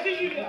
Hadi Julia.